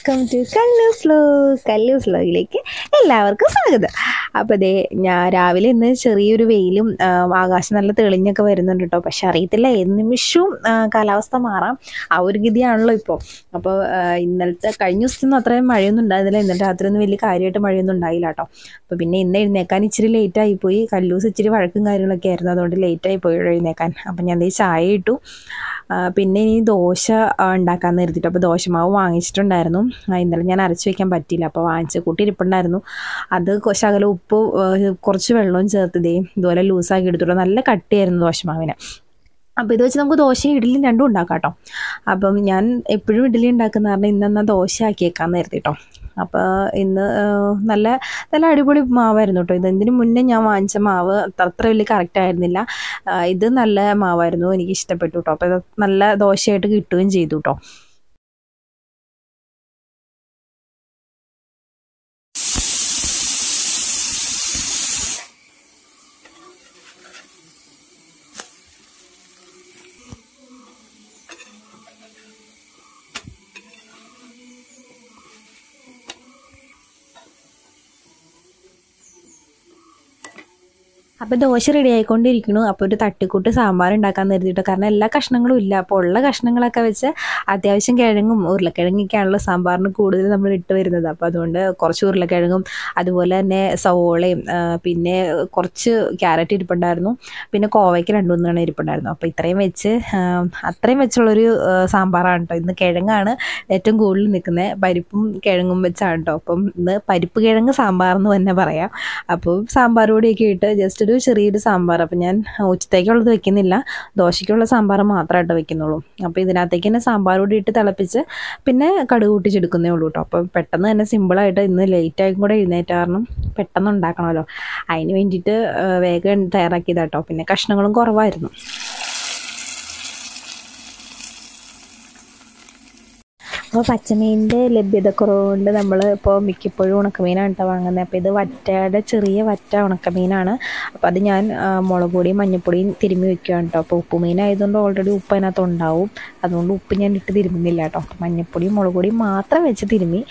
welcome to Kallus law Kallus ലോയിലേക്ക് എല്ലാവർക്കും സ്വാഗതം. അപ്പോൾ ദേ ഞാൻ രാവിലെ ഇന്ന് ചെറിയൊരു വെയിലും ആകാശം നല്ല തെളിഞ്ഞൊക്കെ വരുന്നുണ്ട് കേട്ടോ പക്ഷെ അറിയത്തില്ല ഏത് നിമിഷവും കാലാവസ്ഥ മാറാം. ആ ഒരു ഗതിയാണല്ലോ ഇപ്പോൾ അപ്പോൾ ഇന്നലത്തെ കഴിഞ്ഞ ദിവസത്തൊന്നും അത്രയും മഴയൊന്നും ഉണ്ടായിരുന്നില്ല. ഇന്നലെ രാത്രി ഒന്നും വലിയ കാര്യമായിട്ട് മഴയൊന്നും ഉണ്ടായില്ല കേട്ടോ അപ്പോൾ പിന്നെ ഇന്ന് എഴുന്നേക്കാൻ ഇച്ചിരി ലേറ്റായി പോയി. കല്ലൂസ് ഇച്ചിരി വഴക്കും കാര്യങ്ങളൊക്കെ ആയിരുന്നു. അതുകൊണ്ട് ലേറ്റായി പോയി എഴുന്നേക്കാൻ. അപ്പം ഞാൻ ദേ ചായ ഇട്ടു. പിന്നെ ഇനി ദോശ ഉണ്ടാക്കാൻ കരുതിയിട്ട് അപ്പോൾ ദോശമാവ് വാങ്ങിച്ചിട്ടുണ്ടായിരുന്നു. ഇന്നലെ ഞാൻ അരച്ച് വെക്കാൻ പറ്റിയില്ല. അപ്പോൾ വാങ്ങിച്ച് കൂട്ടിയിരിപ്പുണ്ടായിരുന്നു അത് കൊ- ശകലം ഉപ്പ് കുറച്ച് വെള്ളവും ചേർത്ത് ഇതേ ഇതുപോലെ ലൂസാക്കി എടുത്തിട്ട് നല്ല കട്ടിയായിരുന്നു ദോശമാവിന്. അപ്പോൾ ഇത് വെച്ച് നമുക്ക് ദോശയും ഇഡ്ഡലിയും രണ്ടും ഉണ്ടാക്കാം കേട്ടോ അപ്പം ഞാൻ എപ്പോഴും ഇഡ്ഡലി ഉണ്ടാക്കുന്ന കാരണം ഇന്ന് എന്നാൽ ദോശ ആക്കിയേക്കാന്ന് കരുതി കേട്ടോ അപ്പോൾ ഇന്ന് നല്ല നല്ല അടിപൊളി മാവായിരുന്നു കേട്ടോ ഇത്. ഇതിന് മുന്നേ ഞാൻ വാങ്ങിച്ച മാവ് അത്ര വലിയ കറക്റ്റ് ആയിരുന്നില്ല. ഇത് നല്ല മാവായിരുന്നു. എനിക്ക് ഇഷ്ടപ്പെട്ടു കേട്ടോ അപ്പോൾ ഇത് നല്ല ദോശയായിട്ട് കിട്ടുകയും ചെയ്തു കേട്ടോ അപ്പോൾ ദോശ റെഡി ആയിക്കൊണ്ടിരിക്കുന്നു. അപ്പോൾ ഒരു തട്ടിക്കൂട്ട് സാമ്പാർ ഉണ്ടാക്കാൻ കരുതിയിട്ട് കാരണം എല്ലാ കഷ്ണങ്ങളും ഇല്ല. അപ്പോൾ ഉള്ള കഷ്ണങ്ങളൊക്കെ വെച്ച് അത്യാവശ്യം കിഴങ്ങും ഉരുളക്കിഴങ്ങൊക്കെയാണല്ലോ സാമ്പാറിന് കൂടുതൽ നമ്മൾ ഇട്ട് വരുന്നത്. അപ്പോൾ അതുകൊണ്ട് കുറച്ച് ഉരുളക്കിഴങ്ങും അതുപോലെ തന്നെ സവോളയും പിന്നെ കുറച്ച് ക്യാരറ്റ് ഇരിപ്പുണ്ടായിരുന്നു. പിന്നെ കോവയ്ക്ക് രണ്ടു മൂന്നെണ്ണം ഇരിപ്പുണ്ടായിരുന്നു. അപ്പോൾ ഇത്രയും വെച്ച് അത്രയും വെച്ചുള്ളൊരു സാമ്പാറാണ് കേട്ടോ ഇന്ന് കിഴങ്ങാണ് ഏറ്റവും കൂടുതൽ നിൽക്കുന്നത്. പരിപ്പും കിഴങ്ങും വെച്ചാണ് കേട്ടോ അപ്പം ഇന്ന് പരിപ്പ് കിഴങ്ങ് സാമ്പാർ എന്ന് തന്നെ പറയാം. അപ്പോൾ സാമ്പാർ പൊടിയൊക്കെ ഇട്ട് ജസ്റ്റ് ഒരു ചെറിയൊരു സാമ്പാർ. അപ്പം ഞാൻ ഉച്ചത്തേക്കുള്ളത് വെക്കുന്നില്ല. ദോശയ്ക്കുള്ള സാമ്പാർ മാത്രമായിട്ട് വെക്കുന്നുള്ളൂ. അപ്പോൾ ഇതിനകത്തേക്ക് തന്നെ സാമ്പാർ കൂടി ഇട്ട് തിളപ്പിച്ച് പിന്നെ കടുക് കൂട്ടിച്ചെടുക്കുന്നേ ഉള്ളൂ കേട്ടോ അപ്പോൾ പെട്ടെന്ന് തന്നെ സിമ്പിളായിട്ട് ഇന്ന് ലേറ്റായും കൂടെ എഴുന്നേറ്റ കാരണം പെട്ടെന്ന് ഉണ്ടാക്കണമല്ലോ. അതിന് വേണ്ടിയിട്ട് വേഗം തയ്യാറാക്കിയതാട്ടോ പിന്നെ കഷ്ണങ്ങളും കുറവായിരുന്നു. അപ്പോൾ പച്ചമീനിന്റെ ലഭ്യതക്കുറവ് കൊണ്ട് നമ്മൾ ഇപ്പോൾ മിക്കപ്പോഴും ഉണക്കമീനാണ് കേട്ടോ വാങ്ങുന്നത് അപ്പോൾ ഇത് വറ്റയുടെ ചെറിയ വറ്റ ഉണക്കമീനാണ്. അപ്പോൾ അത് ഞാൻ മുളക് പൊടിയും മഞ്ഞൾപ്പൊടിയും തിരുമ്മി വെക്കുകയാണ് കേട്ടോ അപ്പോൾ ഉപ്പുമീനായതുകൊണ്ട് ഓൾറെഡി ഉപ്പ് അതിനകത്ത് ഉണ്ടാവും. അതുകൊണ്ട് ഉപ്പ് ഞാൻ ഇട്ട് തിരുമുന്നില്ല കേട്ടോ മഞ്ഞൾപ്പൊടിയും മുളക് പൊടിയും മാത്രം വെച്ച് തിരുമ്മി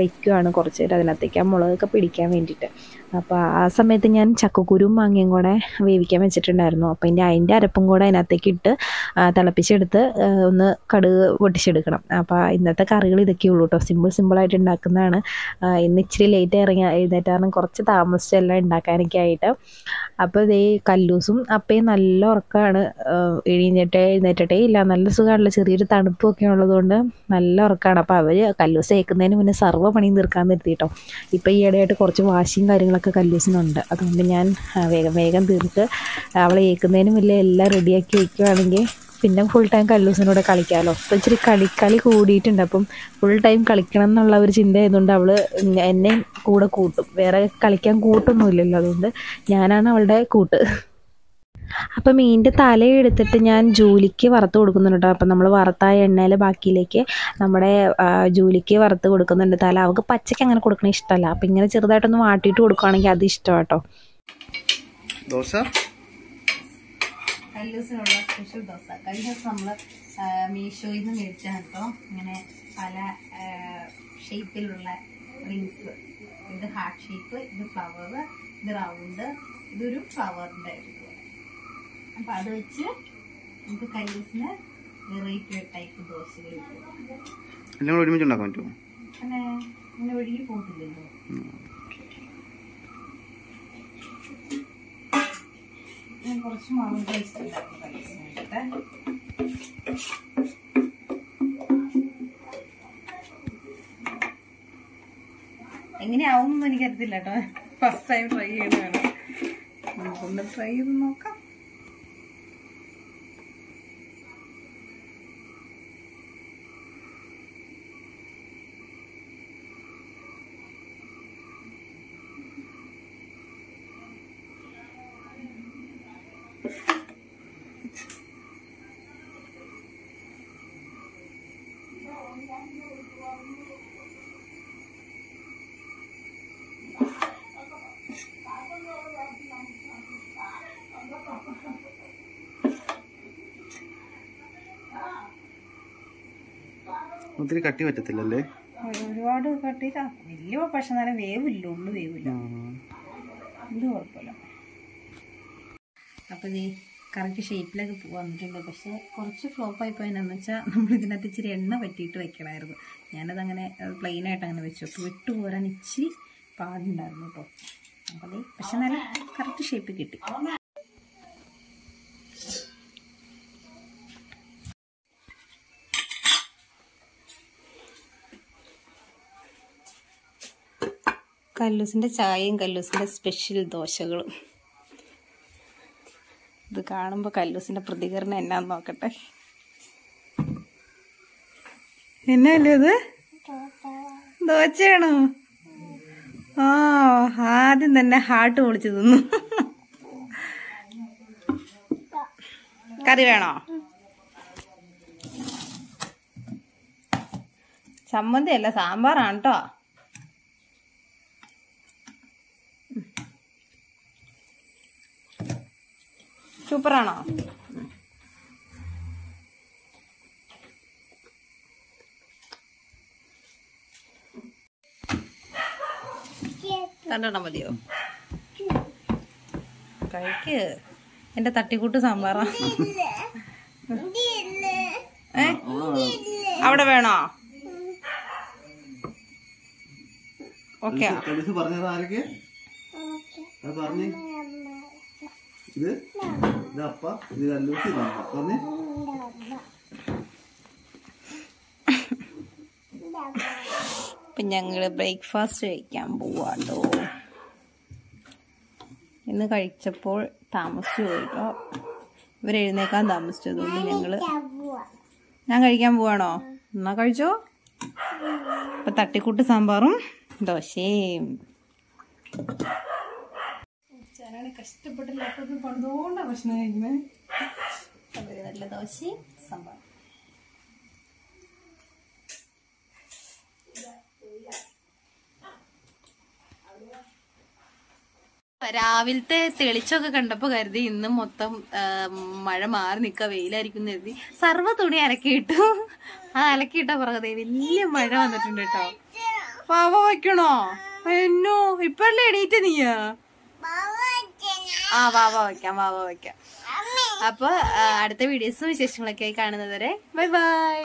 വെക്കുകയാണ് കുറച്ച് നേരം അതിനകത്തേക്ക് ആ മുളകൊക്കെ പിടിക്കാൻ വേണ്ടിയിട്ട്. അപ്പോൾ ആ സമയത്ത് ഞാൻ ചക്കക്കുരും മാങ്ങയും കൂടെ വേവിക്കാൻ വെച്ചിട്ടുണ്ടായിരുന്നു. അപ്പോൾ എന്റെ അതിന്റെ അരപ്പും കൂടെ അതിനകത്തേക്ക് ഇട്ട് തിളപ്പിച്ചെടുത്ത് ഒന്ന് കടുക് പൊട്ടിച്ചെടുക്കണം. അപ്പോൾ ഇന്നത്തെ കറികൾ ഇതൊക്കെ ഉള്ളൂ കേട്ടോ സിമ്പിൾ സിമ്പിളായിട്ട് ഉണ്ടാക്കുന്നതാണ്. ഇന്ന് ഇച്ചിരി ലേറ്റ് ഇറങ്ങി എഴുന്നേറ്റ് കാരണം കുറച്ച് താമസിച്ചെല്ലാം ഉണ്ടാക്കാനൊക്കെ ആയിട്ട്. അപ്പോൾ ഇതേ കല്ലൂസും അപ്പയും നല്ല ഉറക്കമാണ്. എഴുന്നേറ്റേ എഴുന്നേറ്റേ ഇല്ല. നല്ല സുഖമാണല്ലോ. ചെറിയൊരു തണുപ്പൊക്കെ ഉള്ളതുകൊണ്ട് നല്ല ഉറക്കമാണ്. അപ്പോൾ അവർ കല്ലൂസ് ഏൽക്കുന്നതിന് മുന്നേ സർവ പണിയും തീർക്കാൻ നിർത്തി കേട്ടോ ഇപ്പോൾ ഇടയായിട്ട് കുറച്ച് വാശിയും കാര്യങ്ങളൊക്കെ കല്ലൂസിനുണ്ട് അതുകൊണ്ട് ഞാൻ വേഗം വേഗം തീർത്ത് അവളെ ഏൽക്കുന്നതിനും മുന്നേ എല്ലാം റെഡിയാക്കി വെക്കുകയാണെങ്കിൽ പിന്നെ ഫുൾ ടൈം കല്ലൂസിനോട് കളിക്കാമല്ലോ അപ്പോൾ ഇച്ചിരി കളി കളി കൂടിയിട്ടുണ്ട്. അപ്പം ഫുൾ ടൈം കളിക്കണം എന്നുള്ള ഒരു ചിന്ത ആയതുകൊണ്ട് അവൾ എന്നെയും കൂടെ കൂട്ടും. വേറെ കളിക്കാൻ കൂട്ടൊന്നുമില്ലല്ലോ. അതുകൊണ്ട് ഞാനാണ് അവളുടെ കൂട്ട്. അപ്പം മീനിന്റെ തലയെടുത്തിട്ട് ഞാൻ ജൂലിക്ക് വറുത്ത് കൊടുക്കുന്നുണ്ട് കേട്ടോ അപ്പം നമ്മൾ വറുത്തായ എണ്ണയിൽ ബാക്കിയിലേക്ക് നമ്മുടെ ജൂലിക്ക് വറുത്ത് കൊടുക്കുന്നുണ്ട് തല. അവൾക്ക് പച്ചയ്ക്ക് അങ്ങനെ കൊടുക്കണ ഇഷ്ടമല്ല അപ്പം ഇങ്ങനെ ചെറുതായിട്ടൊന്ന് വാട്ടിയിട്ട് കൊടുക്കുകയാണെങ്കിൽ അത് ഇഷ്ടം കേട്ടോ ദോശ കല്ലൂസിനുള്ള സ്പെഷ്യൽ ദോശ. കഴിഞ്ഞ ദിവസം നമ്മൾ മീഷോയിൽ നിന്ന് മേടിച്ചാണ് കേട്ടോ. ഇങ്ങനെ പല ഷേപ്പിലുള്ള റിങ്സ് ഇത് ഹാർട്ട് ഷേപ്പ് ഇത് ഫ്ലവർ ഇത് റൗണ്ട് ഇതൊരു ഫ്ലവറിന്റെ അപ്പം അത് വെച്ച് നമുക്ക് കൈസിന് വെറൈറ്റി ടൈപ്പ് ദോശകൾ എല്ലാം കൂടെ ഒരുമിച്ച് ഉണ്ടാക്കാൻ പറ്റുമോ? അങ്ങനെ ഇങ്ങനെ ഒഴുകി പോകത്തില്ലല്ലോ. ഞാൻ കുറച്ച് മാവ് പേസ്റ്റ് ഉണ്ടാക്കും കല്ലൂസിനായിട്ട് എങ്ങനെയാവും എന്ന് എനിക്കറിയത്തില്ല കേട്ടോ. ഫസ്റ്റ് ടൈം ട്രൈ ചെയ്യണതാണ്. നമുക്കൊന്ന് ട്രൈ ചെയ്ത് നോക്കാം. ഒത്തിരി കട്ടി പറ്റത്തില്ലല്ലേ? ഒരുപാട് കട്ടിയില്ല. വലിയ പക്ഷെ നല്ല വേവില്ല ഉള്ളു വേവില്ല. എന്ത് കുഴപ്പമില്ല. അപ്പോൾ ഇത് കറക്റ്റ് ഷേപ്പിലൊക്കെ വന്നിട്ടുണ്ട്. പക്ഷേ കുറച്ച് ഫ്ലോപ്പായി പോയെന്നു വെച്ചാൽ നമ്മൾ ഇതിനകത്ത് ഇച്ചിരി എണ്ണ പറ്റിയിട്ട് വെക്കണമായിരുന്നു ഞാനതങ്ങനെ പ്ലെയിൻ ആയിട്ട് അങ്ങനെ വെച്ചു. അപ്പോൾ വിട്ടു പോരാൻ ഇച്ചിരി പാടുണ്ടായിരുന്നു കേട്ടോ അപ്പോൾ ദേ പക്ഷെ നല്ല കറക്റ്റ് ഷേപ്പ് കിട്ടി. കല്ലൂസിന്റെ ചായയും കല്ലൂസിന്റെ സ്പെഷ്യൽ ദോശകളും. ഇത് കാണുമ്പോൾ കല്ലൂസിന്റെ പ്രതികരണം എന്നാന്ന് നോക്കട്ടെ. എന്നല്ലേ ഇത് ദോശയാണോ? ആ ആദ്യം തന്നെ ഹാർട്ട് പൊളിച്ചു തിന്നു. കറി വേണോ? ചമ്മന്തി അല്ല സാമ്പാറാണ് കേട്ടോ സൂപ്പറാണോ? തണ്ടണം മതിയോ? കഴിക്ക്. എന്റെ തട്ടിക്കൂട്ട് സാമ്പാറാ. ഏ? അവിടെ വേണോ? ഓക്കെ. പറഞ്ഞത് ആരൊക്കെ? പറഞ്ഞേ. ഇത്? ഇത് അപ്പ ഇത് കല്ലൂട്ടി പറഞ്ഞേ ഇപ്പം ഞങ്ങൾ ബ്രേക്ക്ഫാസ്റ്റ് കഴിക്കാൻ പോവാട്ടോ. ഇന്ന് കഴിച്ചപ്പോൾ താമസിച്ചു പോയിട്ടോ. ഇവരെഴുന്നേക്കാൻ താമസിച്ചതുകൊണ്ട് താമസിച്ചു ഞങ്ങൾ ഞാൻ കഴിക്കാൻ പോവാണോ? എന്നാ കഴിച്ചോ? അപ്പൊ തട്ടിക്കൂട്ട് സാമ്പാറും ദോശയും. കഷ്ടപ്പെട്ടില്ലാത്തത് പണിതുകൊണ്ടാണ് ഭക്ഷണം കഴിക്കുന്നത് നല്ല ദോശയും സംഭവം രാവിലത്തെ തെളിച്ചൊക്കെ കണ്ടപ്പോ കരുതി ഇന്ന് മൊത്തം മഴ മാറി നിക്ക വെയിലായിരിക്കും കരുതി. സർവ തുണി അലക്കിയിട്ടു. ആ അലക്കിയിട്ട പറഞ്ഞത്. വലിയ മഴ വന്നിട്ടുണ്ട് കേട്ടോ. പാവ വയ്ക്കണോ? എന്നോ ഇപ്പഴല്ലേ എണീറ്റ് നീയാ? ആ വാ വാ വയ്ക്കാം വാ വയ്ക്കാം അപ്പൊ ആ, അടുത്ത വീഡിയോസും വിശേഷങ്ങളൊക്കെ ആയി കാണുന്നതുവരെ ബൈ ബൈ.